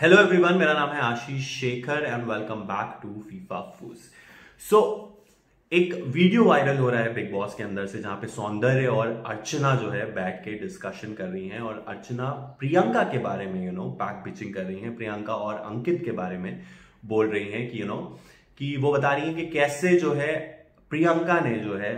Hello everyone मेरा नाम है Ashish Shekhar and welcome back to FIFA Fooz so एक वीडियो वायरल हो रहा है बिग बॉस के अंदर से, जहाँ पे सौंदर्य और अर्चना जो है बैठ के डिस्कशन कर रही हैं और अर्चना प्रियंका के बारे में यू नो बैक पिचिंग कर रही हैं। प्रियंका और अंकित के बारे में बोल रही हैं कि यू नो कि वो बता रही हैं कि कैसे जो है प्रियंका ने जो है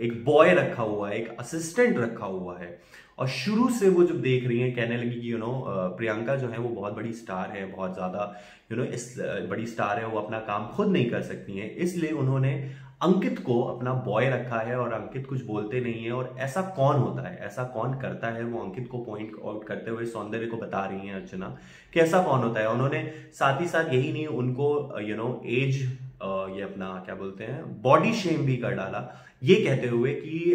एक बॉय रखा हुआ है, एक असिस्टेंट रखा हुआ है। और शुरू से वो जब देख रही हैं, कहने लगी कि यू नो प्रियंका जो है, वो बहुत बड़ी स्टार है, बहुत ज़्यादा यू नो इस बड़ी स्टार है, वो अपना काम खुद नहीं कर सकती हैं। इसलिए उन्होंने अंकित को अपना बॉय रखा है और अंकित कुछ बोलते नहीं है और ऐसा कौन होता है? ऐसा कौन करता है? वो अंकित को पॉइंट आउट करते हुए सौंदर्य को बता रही हैं अर्चना कि ऐसा कौन होता है? उन्होंने साथ ही साथ यही नहीं, उनको यू नो एज ये अपना क्या बोलते हैं बॉडी शेम भी कर डाला। ये कहते हुए कि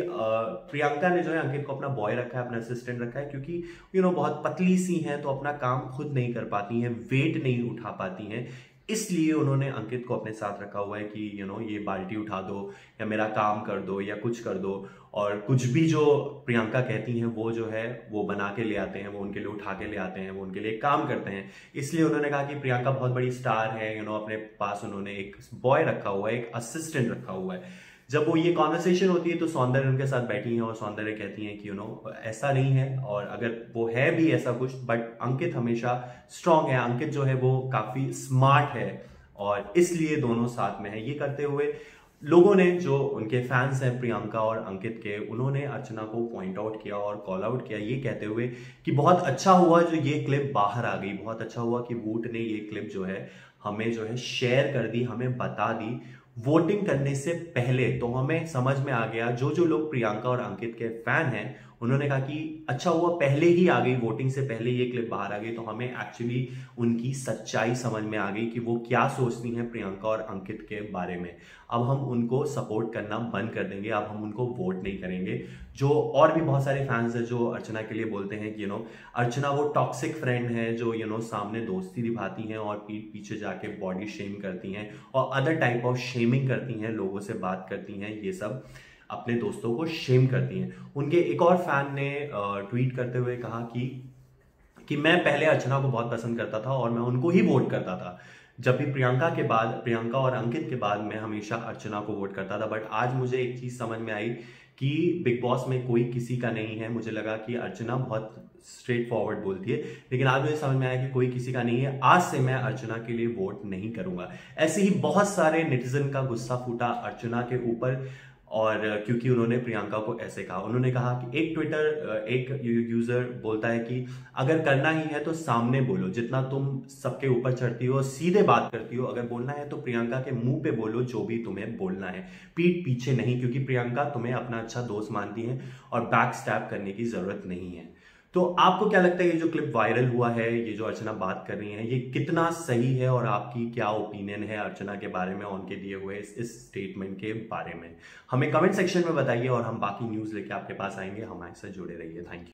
प्रियंका ने जो है अंकित को अपना बॉय रखा है, अपना असिस्टेंट रखा है, क्योंकि यू नो बहुत पतली सी हैं तो अपना काम खुद नहीं कर पाती हैं वेट नहीं उठा पाती हैं। इसलिए उन्होंने अंकित को अपने साथ रखा हुआ है कि यू you नो know, ये बाल्टी उठा दो या मेरा काम कर दो या कुछ कर दो और कुछ भी जो प्रियंका कहती हैं वो जो है वो बना के ले आते हैं वो उनके लिए उठा के ले आते हैं वो उनके लिए काम करते हैं। इसलिए उन्होंने कहा कि प्रियंका बहुत बड़ी स्टार है यू you नो know, अपने पास उन्होंने एक बॉय रखा हुआ है एक असिस्टेंट रखा हुआ है। जब वो ये कॉन्वर्सेशन होती है तो सौंदर्य उनके साथ बैठी हैं और सौंदर्य कहती हैं कि यू नो ऐसा नहीं है। और अगर वो है भी ऐसा कुछ बट अंकित हमेशा स्ट्रांग है। अंकित जो है वो काफ़ी स्मार्ट है और इसलिए दोनों साथ में है। ये करते हुए लोगों ने, जो उनके फैंस हैं प्रियंका और अंकित के, उन्होंने अर्चना को पॉइंट आउट किया और कॉल आउट किया। ये कहते हुए कि बहुत अच्छा हुआ जो ये क्लिप बाहर आ गई। बहुत अच्छा हुआ कि वूट ने ये क्लिप जो है, हमें जो है शेयर कर दी, हमें बता दी। वोटिंग करने से पहले तो हमें समझ में आ गया, जो जो लोग प्रियंका और अंकित के फ़ैन हैं उन्होंने कहा कि अच्छा हुआ, पहले ही आ गई वोटिंग से पहले ये क्लिप बाहर आ गई तो हमें एक्चुअली उनकी सच्चाई समझ में आ गई कि वो क्या सोचती हैं प्रियंका और अंकित के बारे में। अब हम उनको सपोर्ट करना बंद कर देंगे, अब हम उनको वोट नहीं करेंगे। जो और भी बहुत सारे फैंस हैं जो अर्चना के लिए बोलते हैं कि यू नो अर्चना वो टॉक्सिक फ्रेंड है जो यू नो सामने दोस्ती निभाती हैं और पीछे जाके बॉडी शेम करती हैं और अदर टाइप ऑफ़ शेमिंग करती हैं, लोगों से बात करती हैं, ये सब। अपने दोस्तों को शेम करती हैं। उनके एक और फ़ैन ने ट्वीट करते हुए कहा कि कि मैं पहले अर्चना को बहुत पसंद करता था और मैं उनको ही वोट करता था। जब भी प्रियंका के बाद, प्रियंका और अंकित के बाद मैं हमेशा अर्चना को वोट करता था बट आज मुझे एक चीज़ समझ में आई कि बिग बॉस में कोई किसी का नहीं है। मुझे लगा कि अर्चना बहुत स्ट्रेट फॉरवर्ड बोलती है, लेकिन आज मुझे समझ में आया कि कोई किसी का नहीं है। आज से मैं अर्चना के लिए वोट नहीं करूँगा। ऐसे ही बहुत सारे नेटिजन का गुस्सा फूटा अर्चना के ऊपर। और क्योंकि उन्होंने प्रियंका को ऐसे कहा। उन्होंने कहा कि एक ट्विटर एक यूज़र बोलता है कि अगर करना ही है तो सामने बोलो। जितना तुम सबके ऊपर चढ़ती हो, सीधे बात करती हो, अगर बोलना है तो प्रियंका के मुँह पे बोलो जो भी तुम्हें बोलना है। पीठ पीछे नहीं, क्योंकि प्रियंका तुम्हें अपना अच्छा दोस्त मानती है और बैक स्टैप करने की ज़रूरत नहीं है। तो आपको क्या लगता है ये जो क्लिप वायरल हुआ है ये जो अर्चना बात कर रही है ये कितना सही है और आपकी क्या ओपिनियन है अर्चना के बारे में उनके दिए हुए इस, इस स्टेटमेंट के बारे में? हमें कमेंट सेक्शन में बताइए और हम बाकी न्यूज़ लेके आपके पास आएँगे। हमारे साथ जुड़े रहिए। Thank you